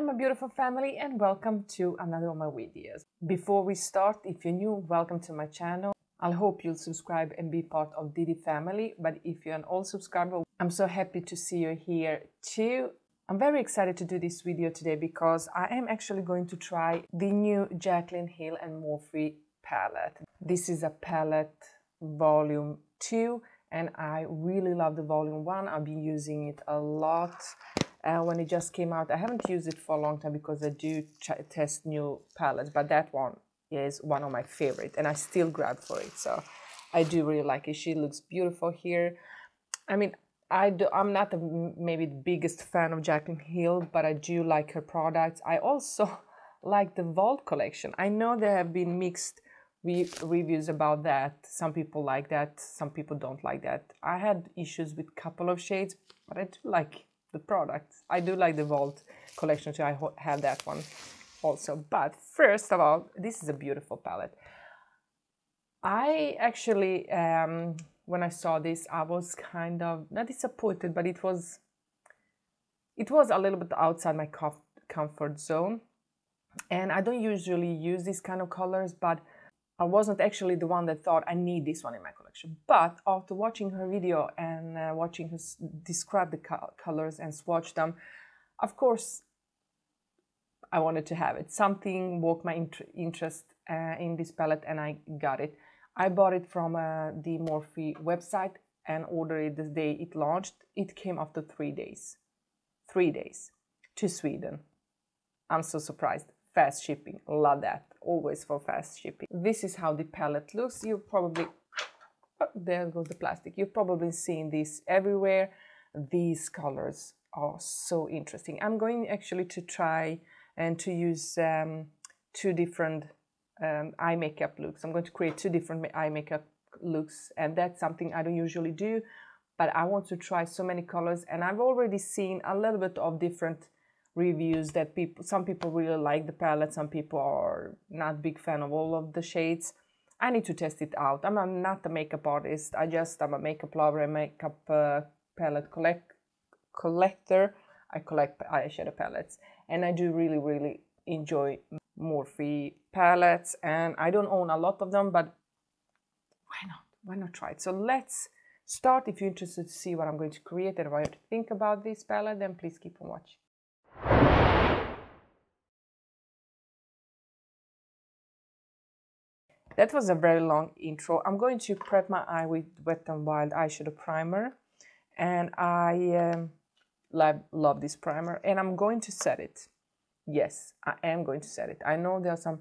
Hi my beautiful family and welcome to another of my videos. Before we start, if you're new, welcome to my channel. I'll hope you'll subscribe and be part of Diddi family. But if you're an old subscriber, I'm so happy to see you here too. I'm very excited to do this video today because I am actually going to try the new Jaclyn Hill and Morphe palette. This is a palette volume 2 and I really love the volume 1. I've been using it a lot uh, when it just came out. I haven't used it for a long time because I do test new palettes, but that one is one of my favorite and I still grab for it. So I do really like it. She looks beautiful here. I mean, I do, I'm not the, maybe the biggest fan of Jaclyn Hill, but I do like her products. I also like the Vault collection. I know there have been mixed re reviews about that. Some people like that, some people don't like that. I had issues with a couple of shades, but I do like the products. I do like the Vault collection too. I have that one also. But first of all, this is a beautiful palette. I actually um, when I saw this, I was kind of not disappointed, but it was it was a little bit outside my comfort zone. And I don't usually use these kind of colors, but I wasn't actually the one that thought I need this one in my But after watching her video and uh, watching her describe the co colors and swatch them, of course, I wanted to have it. Something woke my int interest uh, in this palette and I got it. I bought it from uh, the Morphe website and ordered it the day it launched. It came after three days. Three days to Sweden. I'm so surprised. Fast shipping, love that. Always for fast shipping. This is how the palette looks. You probably, there goes the plastic. You've probably seen this everywhere. These colors are so interesting. I'm going actually to try and to use um, two different um, eye makeup looks. I'm going to create two different eye makeup looks and that's something I don't usually do but I want to try so many colors and I've already seen a little bit of different reviews that people some people really like the palette some people are not big fan of all of the shades I need to test it out I'm, not a makeup artist I just I'm a makeup lover and makeup uh, palette collect collector I collect eyeshadow palettes and I do really really enjoy Morphe palettes and I don't own a lot of them, but why not? Why not try it? So let's start. If you're interested to see what I'm going to create and what you think about this palette, then please keep on watching. That was a very long intro. I'm going to prep my eye with Wet n Wild eyeshadow primer. And I um, love, love this primer. And I'm going to set it yes, I am going to set it. I know there are some,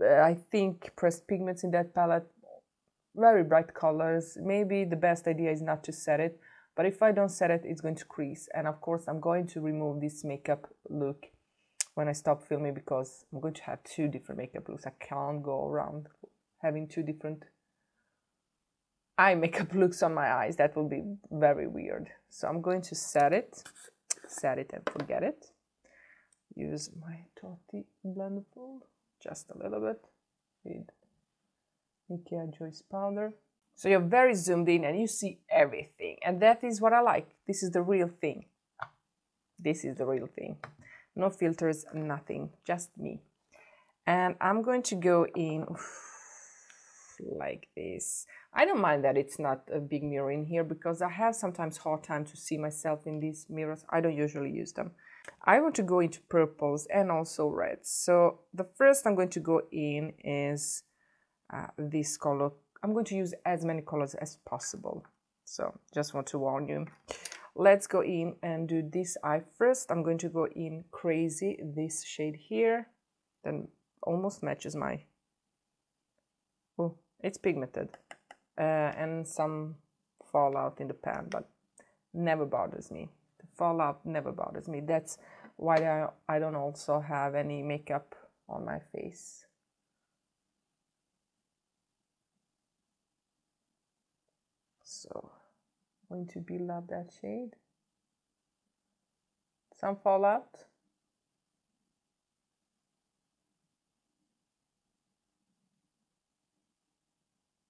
uh, I think, pressed pigments in that palette, very bright colors. Maybe the best idea is not to set it, but if I don't set it, it's going to crease. And of course, I'm going to remove this makeup look when I stop filming because I'm going to have two different makeup looks. I can't go around having two different eye makeup looks on my eyes. That will be very weird. So I'm going to set it, set it and forget it use my Tati blender pool just a little bit with Nikea Joyce powder. So you're very zoomed in and you see everything. And that is what I like. This is the real thing. This is the real thing. No filters, nothing, just me. And I'm going to go in like this. I don't mind that it's not a big mirror in here because I have sometimes hard time to see myself in these mirrors. I don't usually use them. I want to go into purples and also reds. So the first I'm going to go in is uh, this color. I'm going to use as many colors as possible. So just want to warn you. Let's go in and do this eye first. I'm going to go in Crazy, this shade here. Then almost matches my... Oh, it's pigmented. Uh, and some fallout in the pan, but never bothers me fallout never bothers me. That's why I, I don't also have any makeup on my face. So, going to build up that shade. Some fallout.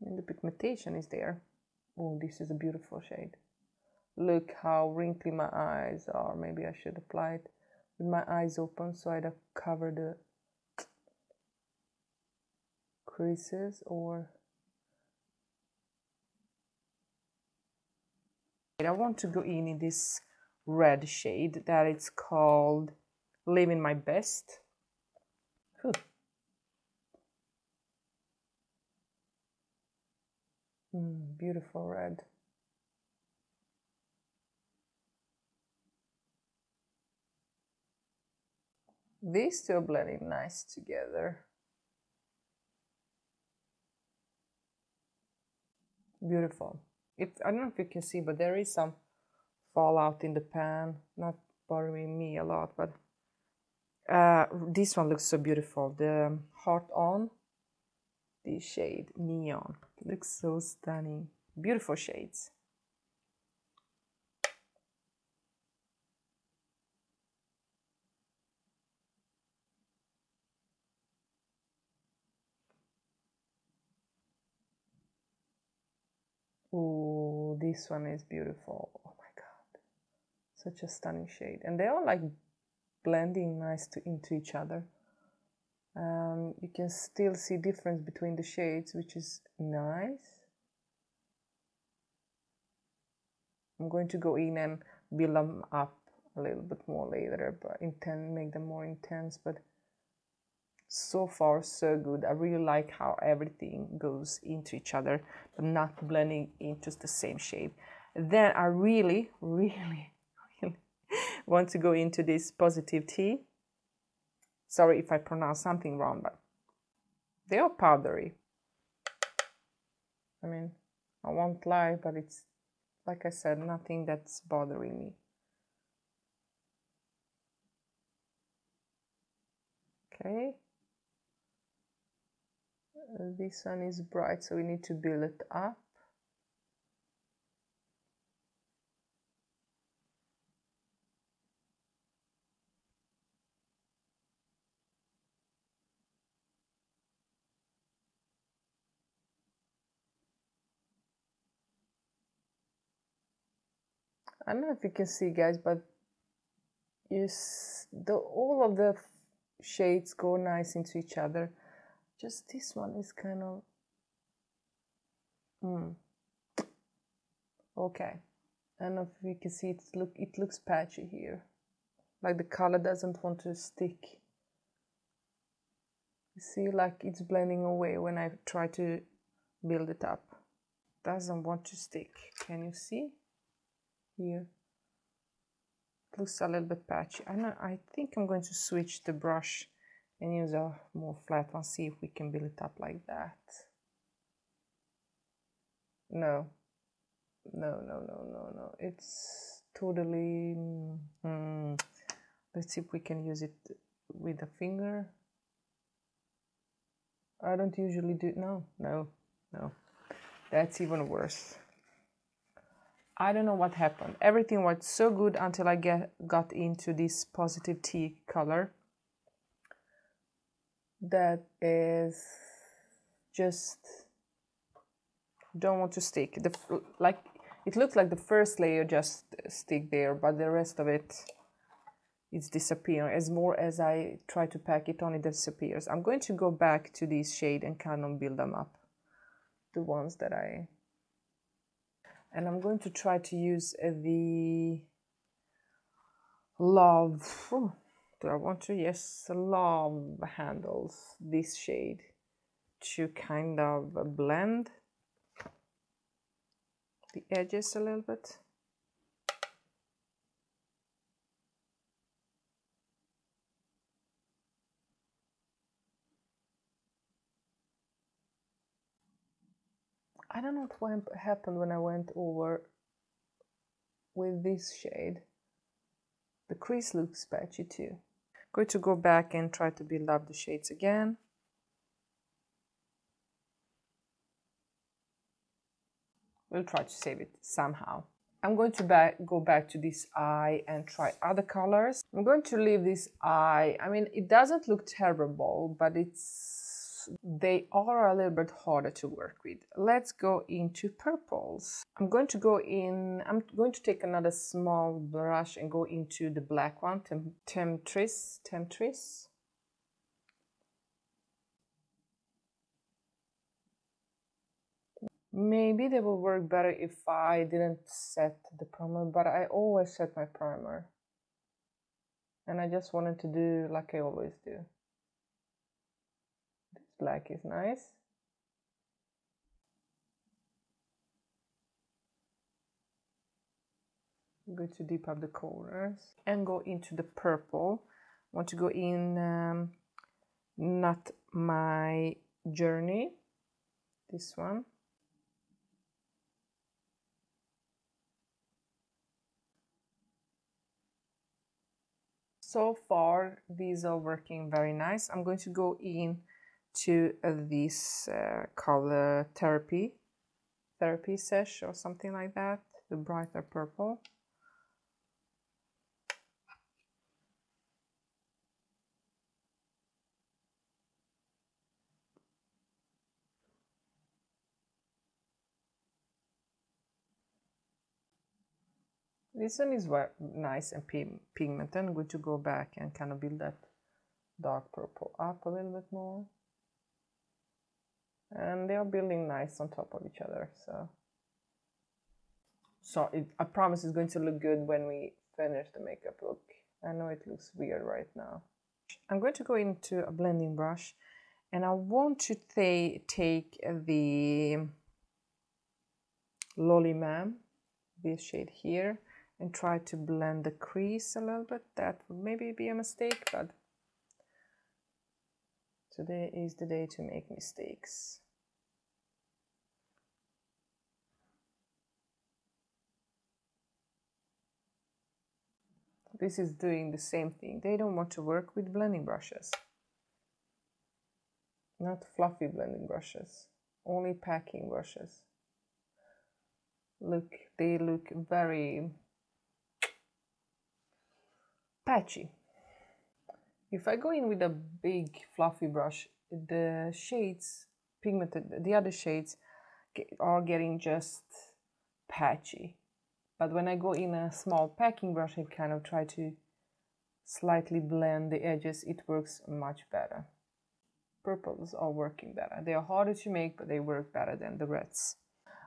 And the pigmentation is there. Oh, this is a beautiful shade look how wrinkly my eyes are maybe I should apply it with my eyes open so I don't cover the creases or I want to go in in this red shade that it's called Living My Best. Mm, beautiful red. These two are blending nice together. Beautiful. It, I don't know if you can see, but there is some fallout in the pan. Not bothering me a lot, but uh, this one looks so beautiful. The heart on, the shade neon. Looks so stunning. Beautiful shades. Oh, this one is beautiful. Oh my god. Such a stunning shade. And they are like blending nice to, into each other. Um, you can still see difference between the shades, which is nice. I'm going to go in and build them up a little bit more later, but intent make them more intense. But so far so good. I really like how everything goes into each other but not blending into the same shade then i really really really want to go into this positive tea. Sorry if i pronounce something wrong but they are powdery. I mean i won't lie but it's like i said nothing that's bothering me. Okay Uh, this one is bright so we need to build it up. I don't know if you can see guys but yes the all of the shades go nice into each other just this one is kind of mm. okay. I don't know if you can see it look it looks patchy here. Like the color doesn't want to stick. You see like it's blending away when I try to build it up. Doesn't want to stick. Can you see? Here. It looks a little bit patchy. I I think I'm going to switch the brush and use a more flat one see if we can build it up like that. No. No no no no no. It's totally mm, let's see if we can use it with a finger. I don't usually do no no no. That's even worse. I don't know what happened. Everything was so good until I get got into this positive tea color that is just don't want to stick. The like it looks like the first layer just stick there but the rest of it is disappearing. As more as I try to pack it on it disappears. I'm going to go back to this shade and kind of build them up the ones that I and I'm going to try to use the love I want to? Yes, love handles this shade to kind of blend the edges a little bit. I don't know what happened when I went over with this shade. The crease looks patchy too going to go back and try to build up the shades again. We'll try to save it somehow. I'm going to back, go back to this eye and try other colors. I'm going to leave this eye. I mean, it doesn't look terrible, but it's They are a little bit harder to work with. Let's go into purples. I'm going to go in, I'm going to take another small brush and go into the black one, Tem Temptress, Temptress. Maybe they will work better if I didn't set the primer, but I always set my primer. And I just wanted to do like I always do. Black is nice. Go to deep up the corners and go into the purple. I want to go in um, not my journey, this one. so far these are working very nice i'm going to go in to this uh, color therapy therapy sesh or something like that the brighter purple This one is very nice and pigmented. I'm going to go back and kind of build that dark purple up a little bit more. And they are building nice on top of each other. So, so it, I promise it's going to look good when we finish the makeup look. I know it looks weird right now. I'm going to go into a blending brush and I want to take the Lolly Mam, this shade here, and try to blend the crease a little bit. That would maybe be a mistake, but today is the day to make mistakes. This is doing the same thing. They don't want to work with blending brushes. Not fluffy blending brushes, only packing brushes. Look, they look very patchy. If I go in with a big fluffy brush, the shades, pigmented, the other shades are getting just patchy. But when I go in a small packing brush and kind of try to slightly blend the edges, it works much better. Purples are working better. They are harder to make, but they work better than the reds.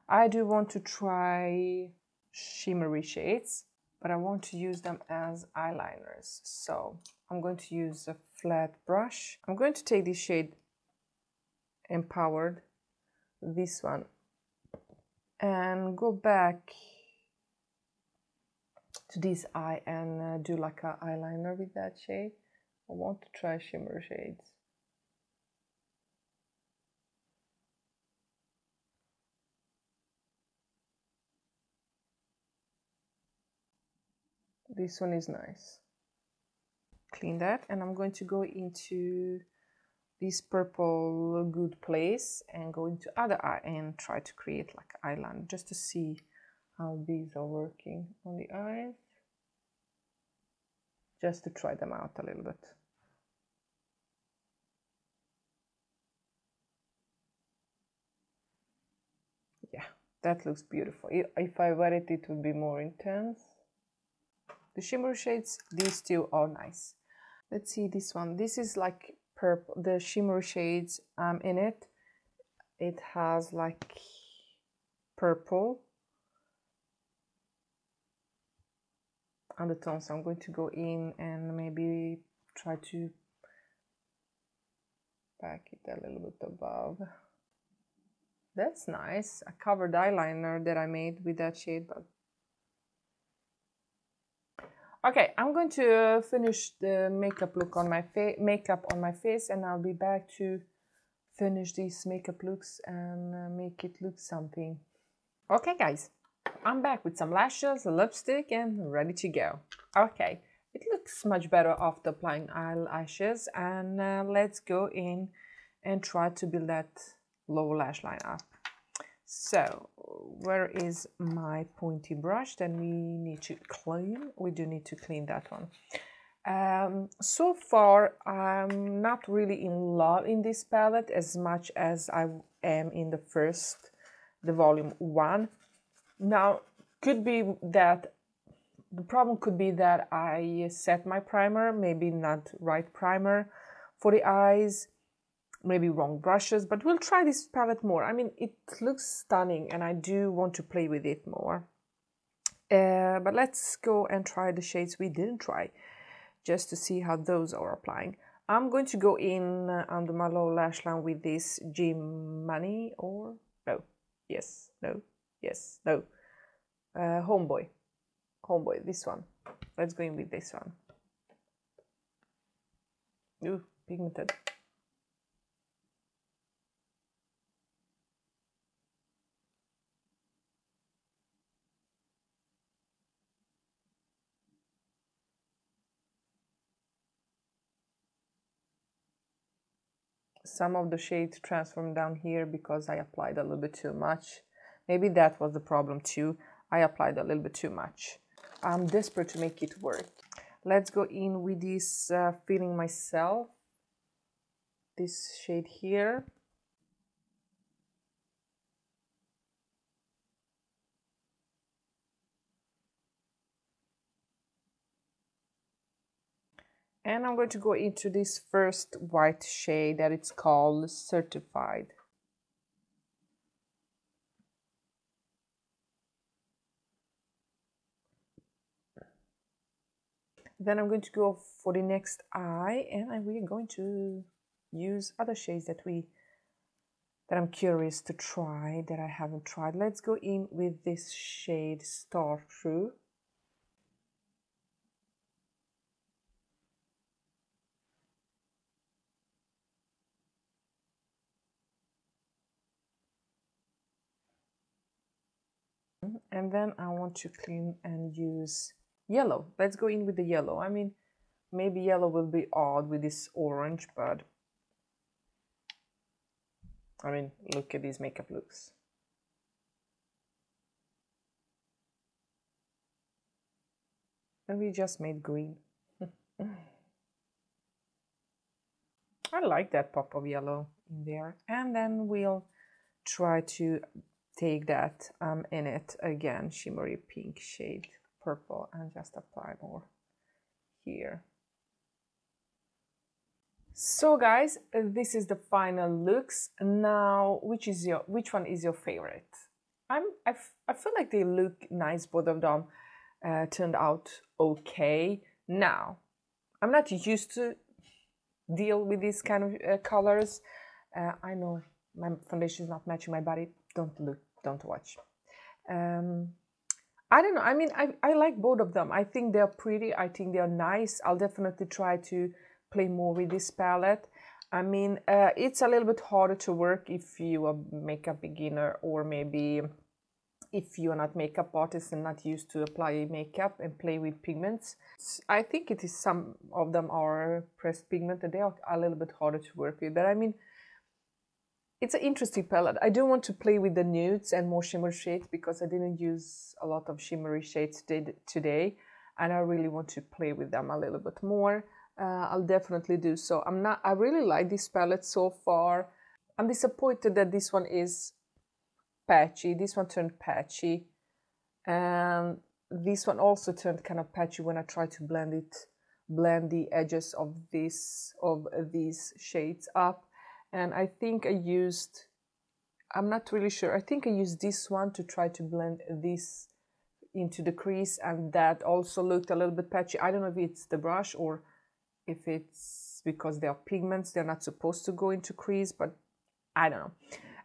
I do want to try shimmery shades but I want to use them as eyeliners. So I'm going to use a flat brush. I'm going to take this shade Empowered, this one, and go back to this eye and uh, do like an eyeliner with that shade. I want to try shimmer shades. this one is nice clean that and I'm going to go into this purple good place and go into other eye and try to create like eyeliner just to see how these are working on the eyes. Just to try them out a little bit. Yeah that looks beautiful. If I wear it it would be more intense. The shimmer shades these two are nice let's see this one. This is like purple the shimmer shades um in it. It has like purple. Undertones so i'm going to go in and maybe try to back it a little bit above. That's nice. A covered eyeliner that i made with that shade but Okay, I'm going to finish the makeup look on my face, makeup on my face, and I'll be back to finish these makeup looks and uh, make it look something. Okay, guys, I'm back with some lashes, a lipstick, and ready to go. Okay, it looks much better after applying eyelashes, and uh, let's go in and try to build that lower lash line up. So where is my pointy brush? Then we need to clean. We do need to clean that one. Um, so far, I'm not really in love in this palette as much as I am in the first, the volume one. Now, could be that the problem could be that I set my primer, maybe not right primer for the eyes, maybe wrong brushes, but we'll try this palette more. I mean, it looks stunning and I do want to play with it more. Uh, but let's go and try the shades we didn't try just to see how those are applying. I'm going to go in uh, under my lower lash line with this G Money or no, yes, no, yes, no, uh, Homeboy homeboy, this one. Let's go in with this one. Ooh, pigmented. Some of the shade transformed down here because I applied a little bit too much. Maybe that was the problem too. I applied a little bit too much. I'm desperate to make it work. Let's go in with this uh, Feeling Myself, this shade here. And I'm going to go into this first white shade that it's called Certified. Then I'm going to go for the next eye and we're going to use other shades that we that I'm curious to try that I haven't tried. Let's go in with this shade Star True. And then I want to clean and use Yellow. Let's go in with the yellow. I mean, maybe yellow will be odd with this orange, but I mean, look at these makeup looks. And we just made green. I like that pop of yellow in there. And then we'll try to take that um, in it again, shimmery pink shade purple and just apply more here. So guys, this is the final looks. Now, which is your which one is your favorite? I'm I, I feel like they look nice. Both of them uh, turned out okay. Now, I'm not used to deal with these kind of uh, colors. Uh, I know my foundation is not matching my body. Don't look, don't watch. Um, I don't know. I mean, I, I like both of them. I think they're pretty. I think they're nice. I'll definitely try to play more with this palette. I mean, uh, it's a little bit harder to work if you are a makeup beginner or maybe if you are not makeup artist and not used to apply makeup and play with pigments. I think it is some of them are pressed pigment and they are a little bit harder to work with. But I mean, it's an interesting palette. I do want to play with the nudes and more shimmer shades because I didn't use a lot of shimmery shades today and I really want to play with them a little bit more. Uh, I'll definitely do so. I'm not, I really like this palette so far. I'm disappointed that this one is patchy. This one turned patchy. And this one also turned kind of patchy when I tried to blend it, blend the edges of this, of these shades up and I think I used I'm not really sure I think I used this one to try to blend this into the crease and that also looked a little bit patchy. I don't know if it's the brush or if it's because they are pigments they're not supposed to go into crease but I don't know.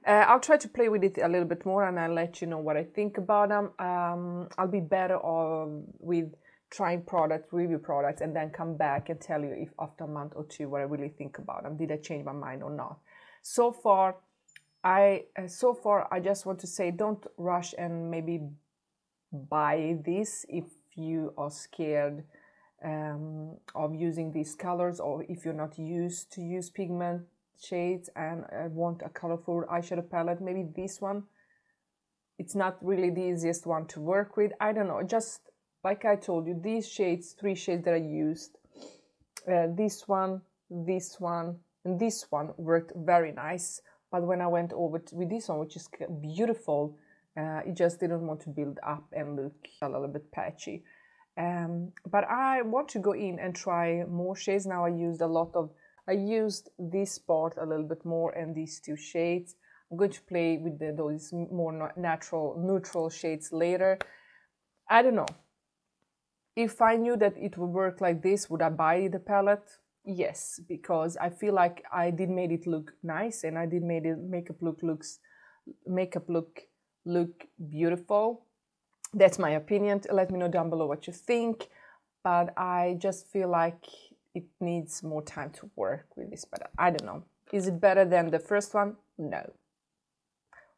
Uh, I'll try to play with it a little bit more and I'll let you know what I think about them um, I'll be better uh, with trying products, review products, and then come back and tell you if after a month or two what I really think about them. Did I change my mind or not? So far, I uh, so far I just want to say don't rush and maybe buy this if you are scared um, of using these colors or if you're not used to use pigment shades and uh, want a colorful eyeshadow palette. Maybe this one. It's not really the easiest one to work with. I don't know. Just like I told you, these shades, three shades that I used, uh, this one this one and this one worked very nice. But when i went over to, with this one which is beautiful uh, it just didn't want to build up and look a little bit patchy. Um, but i want to go in and try more shades. Now i used a lot of i used this part a little bit more and these two shades. I'm going to play with the, those more natural neutral shades later. I don't know if I knew that it would work like this, would I buy the palette? Yes, because I feel like I did made it look nice and I did made it makeup look looks makeup look look beautiful. That's my opinion. Let me know down below what you think. But I just feel like it needs more time to work with this But I don't know. Is it better than the first one? No.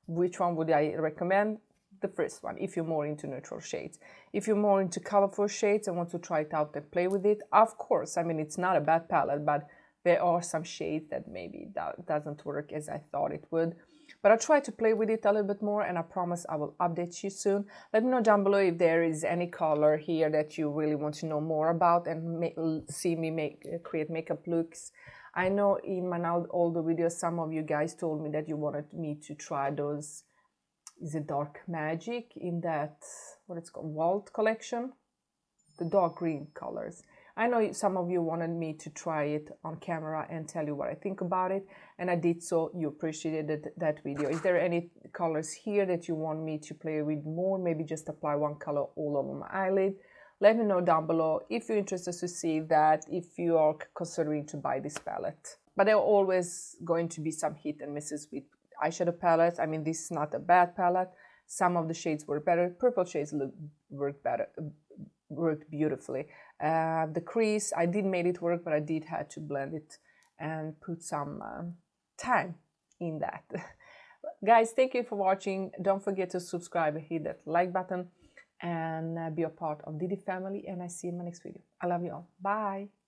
Which one would I recommend? The first one if you're more into neutral shades. If you're more into colorful shades and want to try it out and play with it, of course, I mean, it's not a bad palette, but there are some shades that maybe that doesn't work as I thought it would. But I'll try to play with it a little bit more and I promise I will update you soon. Let me know down below if there is any color here that you really want to know more about and see me make uh, create makeup looks. I know in my older videos, some of you guys told me that you wanted me to try those is a dark magic in that what it's called Vault collection. The dark green colors. I know some of you wanted me to try it on camera and tell you what I think about it and I did so. You appreciated that video. Is there any colors here that you want me to play with more? Maybe just apply one color all over my eyelid. Let me know down below if you're interested to see that if you are considering to buy this palette. But there are always going to be some hit and misses with eyeshadow palette. I mean, this is not a bad palette. Some of the shades were better. Purple shades look work better, worked beautifully. Uh, the crease, I did made it work, but I did had to blend it and put some uh, time in that. Guys, thank you for watching. Don't forget to subscribe hit that like button and uh, be a part of Diddi family. And I see you in my next video. I love you all. Bye.